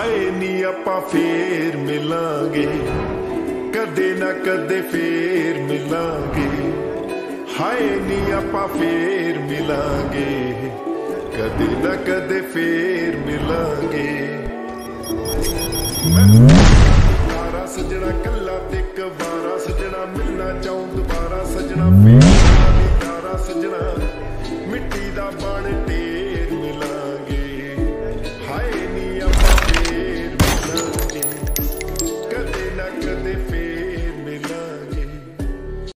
ਹਾਏ ਨੀ ਆਪਾਂ ਫੇਰ ਮਿਲਾਂਗੇ। ਕਦੇ ਨਾ ਕਦੇ ਫੇਰ ਮਿਲਾਂਗੇ। ਹਾਏ ਨੀ ਆਪਾਂ ਫੇਰ ਮਿਲਾਂਗੇ। ਕਦੇ ਨਾ ਕਦੇ ਫੇਰ ਮਿਲਾਂਗੇ। ਮੈਂ ਸਜਣਾ ਕੱਲਾ ਤੇ ਕਵਾਰਾ ਸਜਣਾ ਮਿਲਣਾ ਚਾਹੁੰ, ਦੁਬਾਰਾ ਸਜਣਾ ਫੇਰ ਤਾਰਾ ਸਜਣਾ ਮਿੱਟੀ ਦਾ ਬਣ